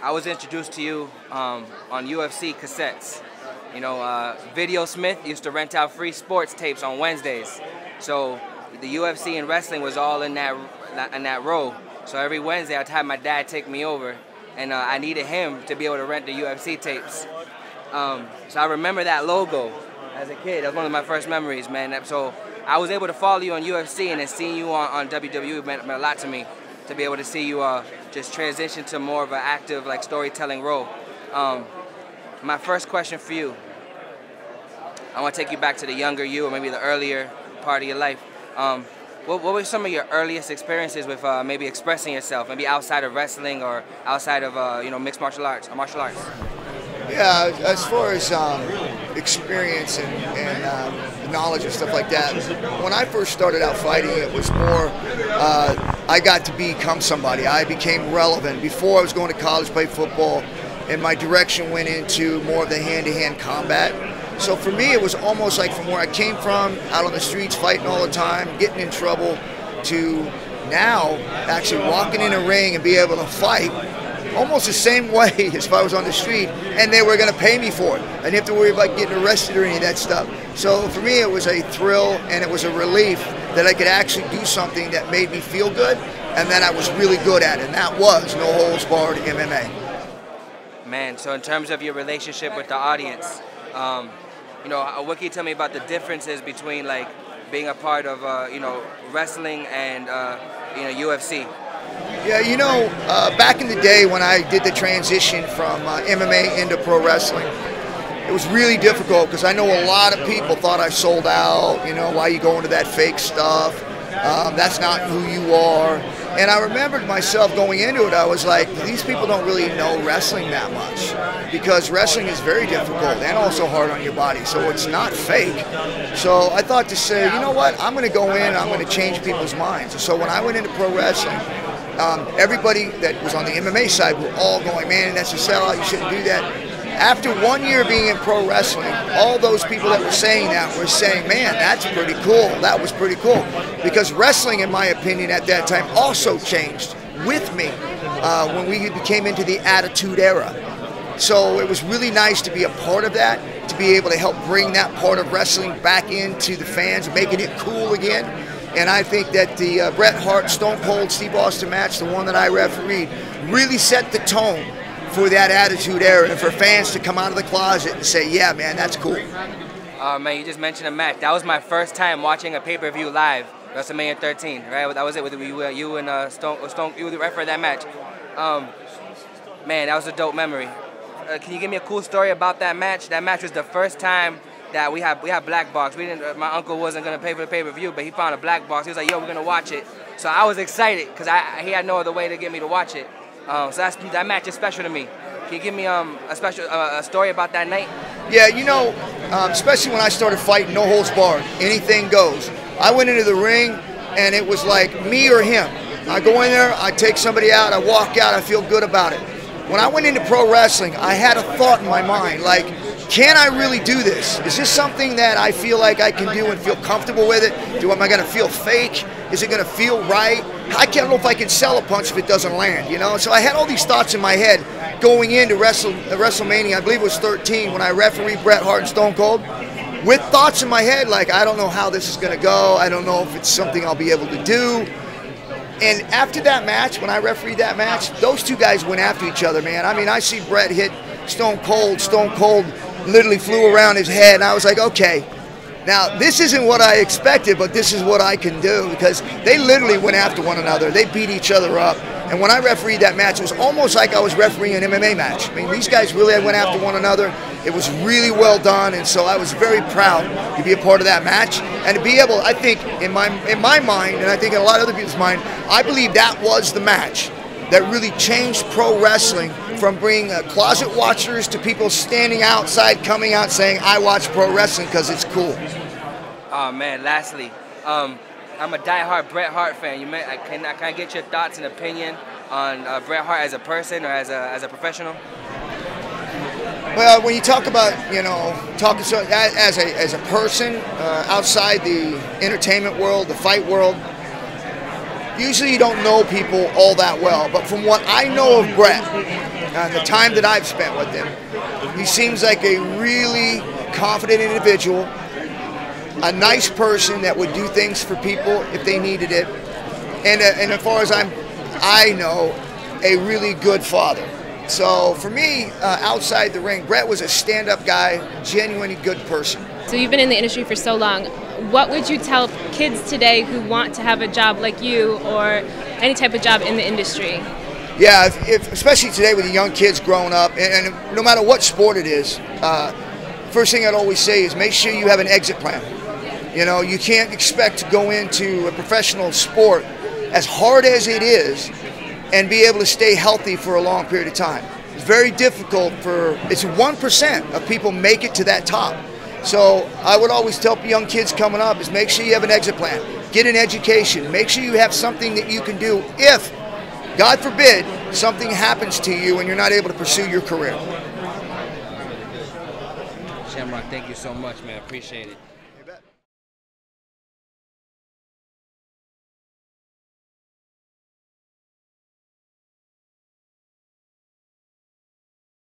I was introduced to you um, on UFC cassettes. You know, uh, Video Smith used to rent out free sports tapes on Wednesdays. So the UFC and wrestling was all in that in that row. So every Wednesday I'd have my dad take me over, and uh, I needed him to be able to rent the UFC tapes. Um, so I remember that logo as a kid. That was one of my first memories, man. So I was able to follow you on UFC, and then seeing you on, on WWE meant, meant a lot to me. To be able to see you uh, just transition to more of an active like storytelling role. Um, my first question for you. I want to take you back to the younger you, or maybe the earlier part of your life. Um, what, what, were some of your earliest experiences with uh, maybe expressing yourself, maybe outside of wrestling or outside of uh, you know mixed martial arts or martial arts? Yeah, as far as um, experience and, and um, knowledge and stuff like that, when I first started out fighting, it was more uh, I got to become somebody. I became relevant. Before I was going to college, play football, and my direction went into more of the hand-to-hand combat. So for me, it was almost like from where I came from, out on the streets, fighting all the time, getting in trouble, to now actually walking in a ring and be able to fight almost the same way as if I was on the street and they were going to pay me for it. I didn't have to worry about getting arrested or any of that stuff. So for me, it was a thrill and it was a relief that I could actually do something that made me feel good and that I was really good at, and that was no holds barred MMA. Man, so in terms of your relationship with the audience, um, you know, uh, what can you tell me about the differences between like being a part of uh, you know wrestling and uh, you know UFC? Yeah, you know, uh, back in the day when I did the transition from uh, MMA into pro wrestling, it was really difficult because I know a lot of people thought I sold out. You know, why you going to that fake stuff? Um, that's not who you are. And I remembered myself going into it, I was like, these people don't really know wrestling that much because wrestling is very difficult and also hard on your body. So it's not fake. So I thought to say, you know what, I'm going to go in, I'm going to change people's minds. So when I went into pro wrestling, um, everybody that was on the MMA side were all going, man, that's a sellout, you shouldn't do that. After one year being in pro wrestling, all those people that were saying that were saying, man, that's pretty cool. That was pretty cool. Because wrestling, in my opinion, at that time also changed with me uh, when we became into the Attitude Era. So it was really nice to be a part of that, to be able to help bring that part of wrestling back into the fans, making it cool again. And I think that the uh, Bret Hart Stone Cold Steve Austin match, the one that I refereed, really set the tone for that attitude era and for fans to come out of the closet and say, yeah, man, that's cool. Uh, man, you just mentioned a match. That was my first time watching a pay-per-view live, WrestleMania 13, right? That was it with you, you and uh, Stone, Stone, you were the ref for that match. Um, man, that was a dope memory. Uh, can you give me a cool story about that match? That match was the first time that we had we had black box. We didn't. My uncle wasn't gonna pay for the pay per view, but he found a black box. He was like, "Yo, we're gonna watch it." So I was excited because I he had no other way to get me to watch it. Um, so that's that match is special to me. Can you give me um, a special uh, a story about that night? Yeah, you know, um, especially when I started fighting, no holds barred, anything goes. I went into the ring, and it was like me or him. I go in there, I take somebody out, I walk out, I feel good about it. When I went into pro wrestling, I had a thought in my mind like, can I really do this? Is this something that I feel like I can do and feel comfortable with it? Do am I going to feel fake? Is it going to feel right? I can't know if I can sell a punch if it doesn't land, you know. So I had all these thoughts in my head going into Wrestle, uh, WrestleMania. I believe it was 13 when I refereed Bret Hart and Stone Cold, with thoughts in my head like I don't know how this is going to go. I don't know if it's something I'll be able to do. And after that match, when I refereed that match, those two guys went after each other, man. I mean, I see Bret hit Stone Cold. Stone Cold literally flew around his head, and I was like, okay. Now, this isn't what I expected, but this is what I can do because they literally went after one another. They beat each other up. And when I refereed that match, it was almost like I was refereeing an MMA match. I mean, these guys really went after one another. It was really well done, and so I was very proud to be a part of that match and to be able. I think in my in my mind, and I think in a lot of other people's mind, I believe that was the match that really changed pro wrestling from bringing uh, closet watchers to people standing outside, coming out saying, I watch pro wrestling because it's cool. Oh, man, lastly, um, I'm a die-hard Bret Hart fan. You may, I can, I can I get your thoughts and opinion on uh, Bret Hart as a person or as a, as a professional? Well, when you talk about, you know, talking so, as a, as a person uh, outside the entertainment world, the fight world, usually you don't know people all that well, but from what I know of Bret uh, the time that I've spent with him. He seems like a really confident individual, a nice person that would do things for people if they needed it, and, uh, and as far as I'm, I know, a really good father. So for me, uh, outside the ring, Bret was a stand-up guy, genuinely good person. So you've been in the industry for so long. What would you tell kids today who want to have a job like you or any type of job in the industry? Yeah, if, if, especially today with the young kids growing up, and, and no matter what sport it is, uh, first thing I'd always say is make sure you have an exit plan. You know, you can't expect to go into a professional sport as hard as it is and be able to stay healthy for a long period of time. It's very difficult for, it's 1% of people make it to that top. So I would always tell young kids coming up is make sure you have an exit plan. Get an education. Make sure you have something that you can do if, God forbid, something happens to you and you're not able to pursue your career. Shamrock, thank you so much, man. Appreciate it.